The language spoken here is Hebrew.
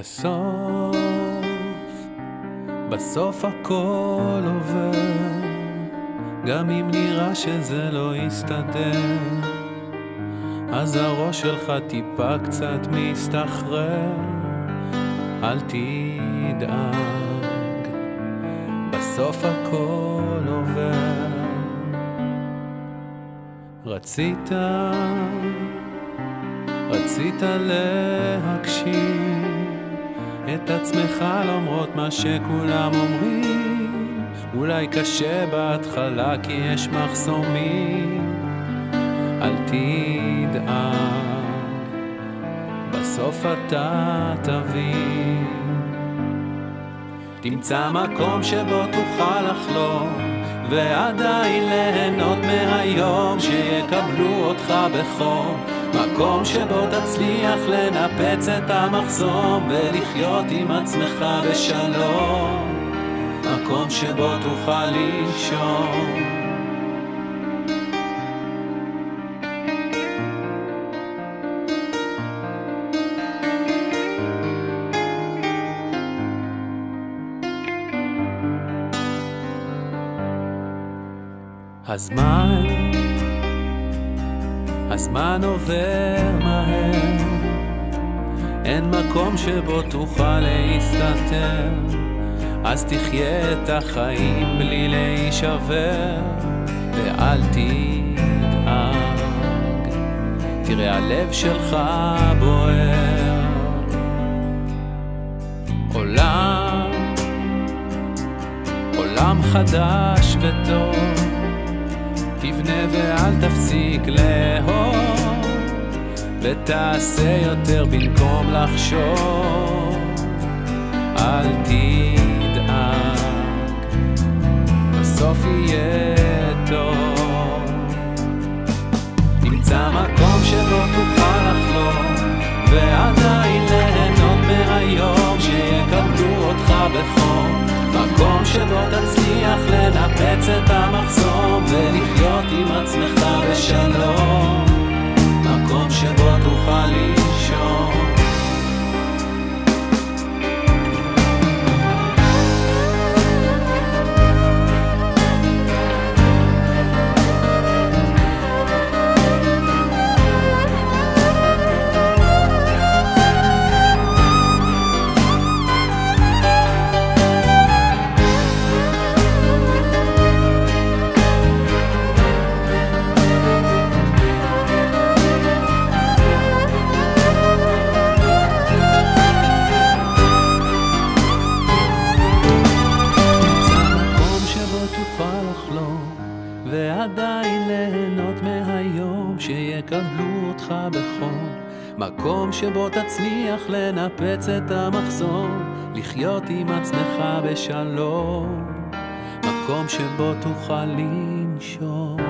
בסוף, בסוף הכל עובר, גם אם נראה שזה לא יסתדר, אז הראש שלך טיפה קצת מסתחרר, אל תדאג, בסוף הכל עובר. רצית רצית להגשים את עצמך למרות מה שכולם אומרים. אולי קשה בהתחלה כי יש מחסומים. אל תדאג בסוף אתה תבין. תמצא מקום שבו תוכל לחלום ועדיין ליהנות מהיום שיקבלו אותך בחום. מקום שבו תצליח לנפץ את המחסום ולחיות עם עצמך בשלום. מקום שבו תוכל לישון הזמן הזמן עובר מהר, אין מקום שבו תוכל להסתתר, אז תחיה את החיים בלי להישבר, ואל תדאג, תראה הלב שלך בוער. עולם, עולם חדש וטוב תבנה ואל תפסיק לאהוב, ותעשה יותר במקום לחשוב. אל תדאג, בסוף יהיה טוב. נמצא מקום שבו תוכל לחלום, ועדיין ליהנות מהיום, שיקבלו אותך בחום. מקום שבו תצליח לנפץ את המחסום עצמך ועדיין ליהנות מהיום שיקבלו אותך בחום מקום שבו תצליח לנפץ את המחסום לחיות עם עצמך בשלום מקום שבו תוכל לנשום